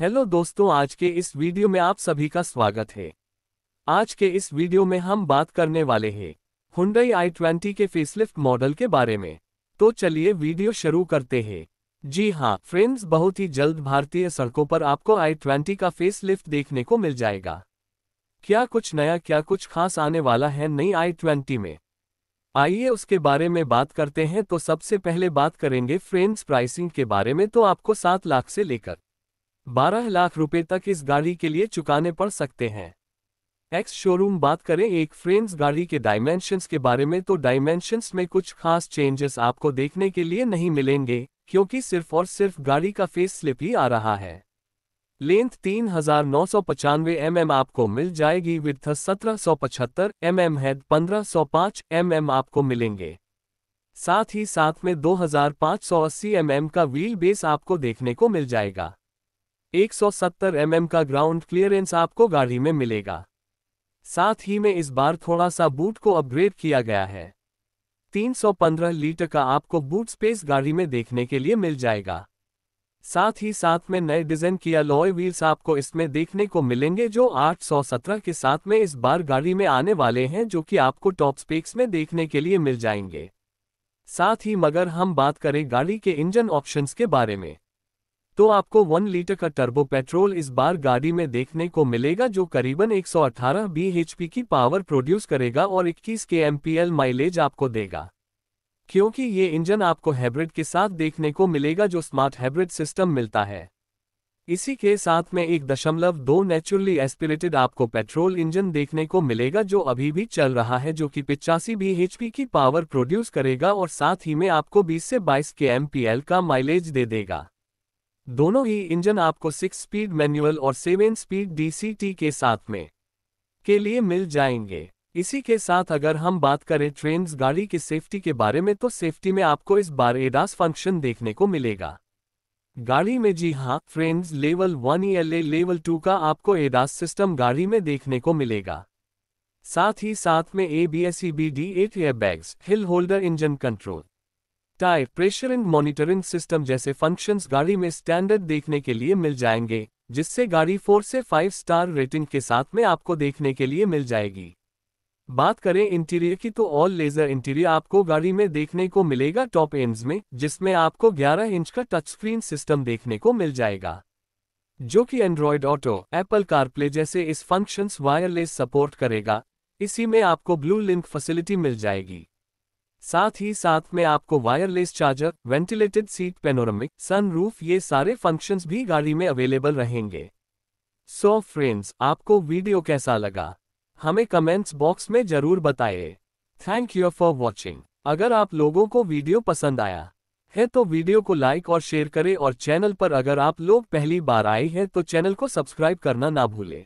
Hello दोस्तों, आज के इस वीडियो में आप सभी का स्वागत है। आज के इस वीडियो में हम बात करने वाले हैं हुंडई आई ट्वेंटी के फेसलिफ्ट मॉडल के बारे में। तो चलिए वीडियो शुरू करते हैं। जी हाँ फ्रेंड्स बहुत ही जल्द भारतीय सड़कों पर आपको आई ट्वेंटी का फेसलिफ्ट देखने को मिल जाएगा। क्या कुछ नया, क्या कुछ खास आने वाला है नई आई ट्वेंटी में? आइए उसके बारे में बात करते हैं। तो सबसे पहले बात करेंगे फ्रेंड्स प्राइसिंग के बारे में। तो आपको सात लाख से लेकर। बारह लाख रुपए तक इस गाड़ी के लिए चुकाने पड़ सकते हैं। एक्स शोरूम बात करें एक फ्रेंड्स गाड़ी के डायमेंशंस के बारे में तो डायमेंशंस में कुछ खास चेंजेस आपको देखने के लिए नहीं मिलेंगे, क्योंकि सिर्फ़ और सिर्फ़ गाड़ी का फेस स्लिप ही आ रहा है। लेंथ तीन हज़ार नौ सौ पचानवे एम एम आपको मिल जाएगी विथ सत्रह सौ पचहत्तर एम एम हेड पंद्रह सौ पाँच एम एम आपको मिलेंगे। साथ ही साथ में दो हज़ार पाँच सौ अस्सी एम एम का व्हील बेस आपको देखने को मिल जाएगा। एक सौ सत्तर एम एम का ग्राउंड क्लियरेंस आपको गाड़ी में मिलेगा। साथ ही में इस बार थोड़ा सा बूट को अपग्रेड किया गया है। 315 लीटर का आपको बूट स्पेस गाड़ी में देखने के लिए मिल जाएगा। साथ ही साथ में नए डिज़ाइन किया लॉय व्हील्स आपको इसमें देखने को मिलेंगे जो 817 के साथ में इस बार गाड़ी में आने वाले हैं जो कि आपको टॉप स्पेक्स में देखने के लिए मिल जाएँगे। साथ ही मगर हम बात करें गाड़ी के इंजन ऑप्शंस के बारे में। तो आपको वन लीटर का टर्बो पेट्रोल इस बार गाड़ी में देखने को मिलेगा जो करीबन 118 बीएचपी की पावर प्रोड्यूस करेगा और 21 के एमपीएल माइलेज आपको देगा। क्योंकि ये इंजन आपको हाइब्रिड के साथ देखने को मिलेगा जो स्मार्ट हाइब्रिड सिस्टम मिलता है। इसी के साथ में एक दशमलव दो नेचुरली एस्पिरेटेड आपको पेट्रोल इंजन देखने को मिलेगा जो अभी भी चल रहा है जो कि पिचासी बी की पावर प्रोड्यूस करेगा और साथ ही में आपको 20 से 22 के एम का माइलेज दे देगा। दोनों ही इंजन आपको सिक्स स्पीड मैनुअल और सेवन स्पीड डीसीटी के साथ में के लिए मिल जाएँगे। इसी के साथ अगर हम बात करें ट्रेन गाड़ी की सेफ्टी के बारे में तो सेफ्टी में आपको इस बार एडास फ़ंक्शन देखने को मिलेगा। गाड़ी में जी हाँ friends level one E L level two का आपको एडास सिस्टम गाड़ी में देखने को मिलेगा। साथ ही साथ में A B S B D eight air bags hill holder engine control tyre pressure and monitoring system जैसे फ़ंक्शंस गाड़ी में स्टैंडर्ड देखने के लिए मिल जाएँगे, जिससे गाड़ी फोर से फाइव स्टार रेटिंग के साथ में आपको देखने के लिए मिल जाएगी। बात करें इंटीरियर की तो ऑल लेजर इंटीरियर आपको गाड़ी में देखने को मिलेगा टॉप एंड्स में, जिसमें आपको 11 इंच का टच स्क्रीन सिस्टम देखने को मिल जाएगा। जो कि एंड्रॉयड ऑटो एप्पल कारप्ले जैसे इस फ़ंक्शंस वायरलेस सपोर्ट करेगा, इसी में आपको ब्लू लिंक फैसिलिटी मिल जाएगी। साथ ही साथ में आपको wireless charger ventilated seat panoramic sun roof ये सारे फ़ंक्शंस भी गाड़ी में अवेलेबल रहेंगे। सो so फ्रेंड्स आपको वीडियो कैसा लगा? हमें कमेंट्स बॉक्स में ज़रूर बताइए थैंक यू फॉर वॉचिंग अगर आप लोगों को वीडियो पसंद आया है तो वीडियो को लाइक और शेयर करें और चैनल पर अगर आप लोग पहली बार आए हैं तो चैनल को सब्सक्राइब करना ना भूलें।